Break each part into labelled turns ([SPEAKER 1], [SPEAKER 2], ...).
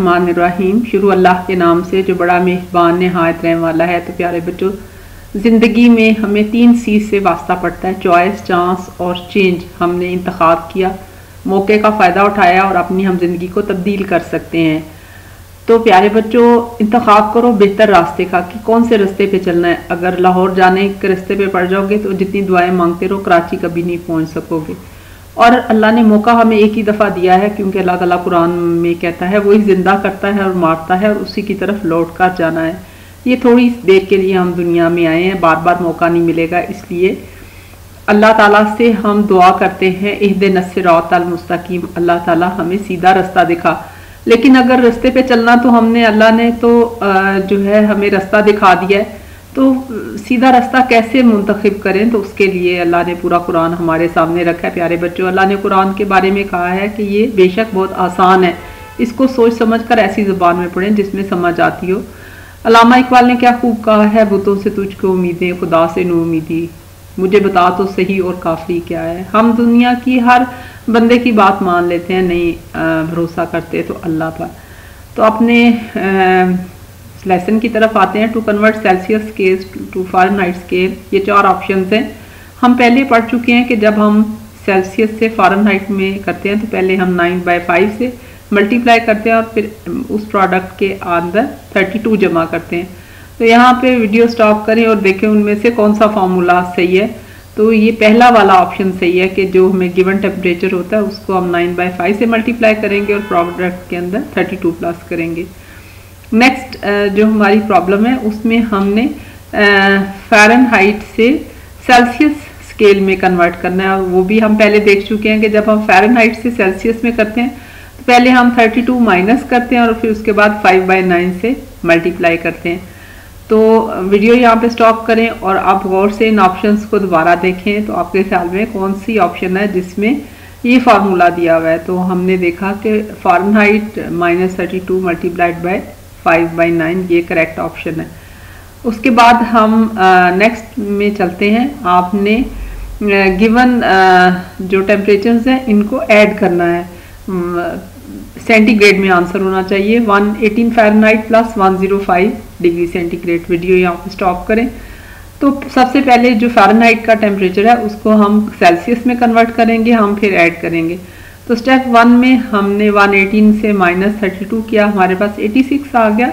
[SPEAKER 1] बिस्मिल्लाहिर्रहमानिर्रहीम शुरू अल्लाह के नाम से जो बड़ा मेहरबान, नहायत रहने वाला है तो प्यारे बच्चों, ज़िंदगी में हमें तीन चीज़ से वास्ता पड़ता है, चॉइस, चांस और चेंज। हमने इंतखब किया, मौके का फ़ायदा उठाया और अपनी हम ज़िंदगी को तब्दील कर सकते हैं। तो प्यारे बच्चों, इंतखब करो बेहतर रास्ते का कि कौन से रास्ते पे चलना है। अगर लाहौर जाने के रास्ते पे पड़ जाओगे तो जितनी दुआएँ मांगते रहो, कराची कभी नहीं पहुँच सकोगे। और अल्लाह ने मौका हमें एक ही दफ़ा दिया है क्योंकि अल्लाह ताला कुरान में कहता है, वही ज़िंदा करता है और मारता है और उसी की तरफ़ लौट कर जाना है। ये थोड़ी देर के लिए हम दुनिया में आए हैं बार बार मौका नहीं मिलेगा, इसलिए अल्लाह ताला से हम दुआ करते हैं, इहद नसरातमस्तकीम अल्लाह ताला हमें सीधा रास्ता दिखा। लेकिन अगर रास्ते पे चलना तो हमने, अल्लाह ने तो जो है हमें रास्ता दिखा दिया है। तो सीधा रास्ता कैसे मुंतखब करें? तो उसके लिए अल्लाह ने पूरा कुरान हमारे सामने रखा है, प्यारे बच्चों। अल्लाह ने कुरान के बारे में कहा है कि ये बेशक बहुत आसान है। इसको सोच समझ कर ऐसी ज़ुबान में पढ़ें जिसमें समझ आती हो। अलामा इकबाल ने क्या खूब कहा है? बुतों से तुझको उम्मीदें, खुदा से नो उम्मीदी मुझे बता तो सही और काफ़ी क्या है? हम दुनिया की हर बंदे की बात मान लेते हैं, नहीं भरोसा करते तो अल्लाह पर। तो अपने लेसन की तरफ़ आते हैं to convert Celsius scale to Fahrenheit scale ये चार ऑप्शन हैं। हम पहले पढ़ चुके हैं कि जब हम सेल्सियस से फारेनहाइट में करते हैं तो पहले हम नाइन बाई फाइव से मल्टीप्लाई करते हैं और फिर उस प्रोडक्ट के अंदर थर्टी टू जमा करते हैं। तो यहाँ पे वीडियो स्टॉप करें और देखें उनमें से कौन सा फार्मूला सही है। तो ये पहला वाला ऑप्शन सही है कि जो हमें गिवन टेम्परेचर होता है, उसको हम नाइन बाई फाइव से मल्टीप्लाई करेंगे और प्रोडक्ट के अंदर थर्टी टू प्लस करेंगे। नेक्स्ट जो हमारी प्रॉब्लम है, उसमें हमने फ़ारेनहाइट से सेल्सियस स्केल में कन्वर्ट करना है। और वो भी हम पहले देख चुके हैं कि जब हम फ़ारेनहाइट से सेल्सियस में करते हैं तो पहले हम 32 माइनस करते हैं और फिर उसके बाद 5 बाई नाइन से मल्टीप्लाई करते हैं। तो वीडियो यहाँ पे स्टॉप करें और आप गौर से इन ऑप्शंस को दोबारा देखें तो आपके ख्याल में कौन सी ऑप्शन है जिसमें ये फार्मूला दिया हुआ है। तो हमने देखा कि Fahrenheit minus thirty two multiplied by five by nine ये करेक्ट ऑप्शन है। उसके बाद हम नेक्स्ट में चलते हैं। आपने गिवन जो टेम्परेचर्स हैं, इनको ऐड करना है। सेंटीग्रेड में आंसर होना चाहिए। 118 Fahrenheit plus 105 degree centigrade video यहाँ पर स्टॉप करें। तो सबसे पहले जो फ़ारेनहाइट का टेम्परेचर है, उसको हम सेल्सियस में कन्वर्ट करेंगे, हम फिर ऐड करेंगे। तो स्टेप वन में हमने 118 से माइनस थर्टी किया, हमारे पास 86 आ गया।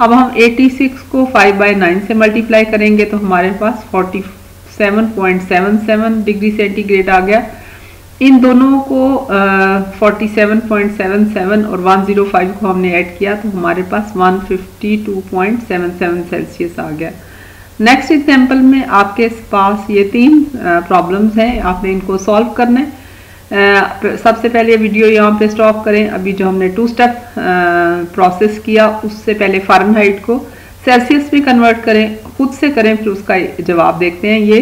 [SPEAKER 1] अब हम 86 को 5 बाई नाइन से मल्टीप्लाई करेंगे तो हमारे पास 47.77 डिग्री सेंटीग्रेड आ गया। इन दोनों को forty seven point seven seven और वन ज़ीरो फाइव को हमने ऐड किया तो हमारे पास one fifty two point seven seven Celsius आ गया। नेक्स्ट एग्ज़ाम्पल में आपके पास ये तीन प्रॉब्लम्स हैं, आपने इनको सॉल्व करना। है सबसे पहले वीडियो यहाँ पे स्टॉप करें। अभी जो हमने टू स्टेप प्रोसेस किया, उससे पहले फारेनहाइट को सेल्सियस में कन्वर्ट करें, खुद से करें, फिर उसका जवाब देखते हैं। ये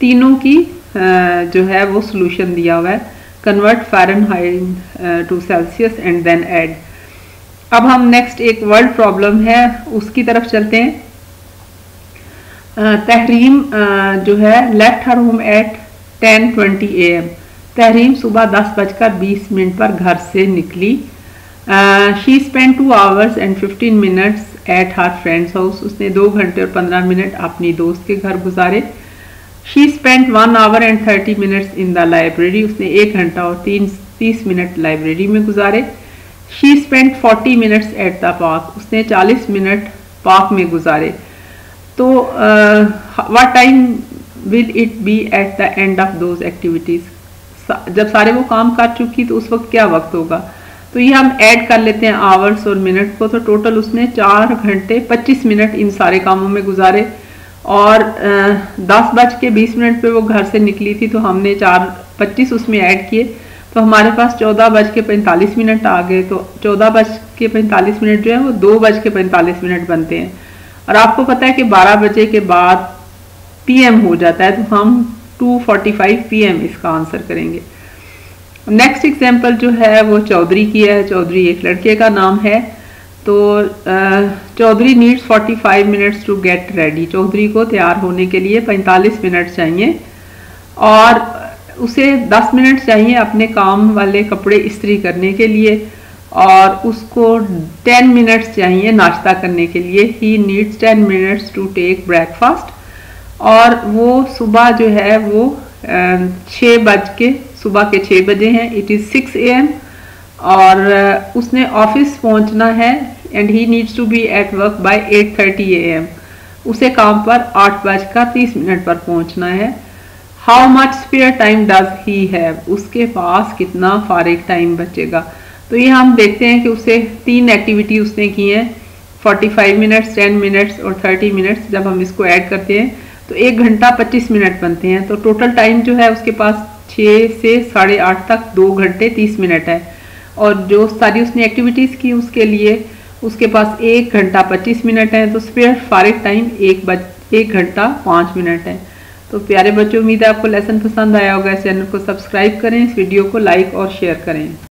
[SPEAKER 1] तीनों की जो है, वो सोल्यूशन दिया हुआ है। Convert Fahrenheit to Celsius and then add अब हम नेक्स्ट एक वर्ल्ड प्रॉब्लम है, उसकी तरफ़ चलते हैं। तहरीम जो है left her home at ten twenty A M Tahreem सुबह दस बजकर बीस मिनट पर घर से निकली। She spend two hours and fifteen minutes at her friend's house उसने दो घंटे और पंद्रह मिनट अपनी दोस्त के घर गुजारे। She spend one hour and thirty minutes in the library उसने एक घंटा और तीन, तीस मिनट लाइब्रेरी में गुजारे। She spend forty minutes at the park उसने चालीस मिनट पार्क में गुजारे। तो what time will it be at the end of those activities जब सारे वो काम कर चुकी तो उस वक्त क्या वक्त होगा? तो ये हम ऐड कर लेते हैं आवर्स और मिनट को। तो टोटल उसने चार घंटे पच्चीस मिनट इन सारे कामों में गुजारे। और दस बज के बीस मिनट पे वो घर से निकली थी तो हमने चार, पच्चीस उसमें ऐड किए। तो हमारे पास चौदह बज के पैंतालीस मिनट आ गए। तो चौदह बज के पैंतालीस मिनट जो है वो दो बज के पैंतालीस मिनट बनते हैं। और आपको पता है कि बारह बजे के बाद पीएम हो जाता है। तो हम 2:45 पीएम इसका आंसर करेंगे। नेक्स्ट एग्ज़ाम्पल जो है, वो चौधरी की है। चौधरी एक लड़के का नाम है। तो Chaudhary needs 45 minutes to get ready Chaudhary को तैयार होने के लिए 45 मिनट चाहिए। और उसे 10 मिनट चाहिए अपने काम वाले कपड़े इस्त्री करने के लिए। और उसको 10 मिनट्स चाहिए नाश्ता करने के लिए। He needs 10 minutes to take breakfast और वो सुबह जो है वो छः बज के, सुबह के छः बजे हैं। It is six A M और उसने ऑफ़िस पहुँचना है and he needs to be at work by 8:30 A M उसे काम पर आठ बजकर तीस मिनट पर पहुँचना है। How much spare time does he have उसके पास कितना फारिग टाइम बचेगा? तो ये हम देखते हैं कि उसे तीन एक्टिविटी उसने की हैं। 45 मिनट्स 10 मिनट्स और 30 मिनट्स जब हम इसको ऐड करते हैं तो एक घंटा 25 मिनट बनते हैं तो टोटल टाइम जो है उसके पास छः से साढ़े आठ तक दो घंटे तीस मिनट है। और जो सारी उसने एक्टिविटीज़ की उसके लिए, उसके पास एक घंटा पच्चीस मिनट है तो स्पेयर फारिग टाइम एक बज, एक घंटा पाँच मिनट है। तो प्यारे बच्चों, उम्मीद है आपको लेसन पसंद आया होगा। इस चैनल को सब्सक्राइब करें, इस वीडियो को लाइक और शेयर करें।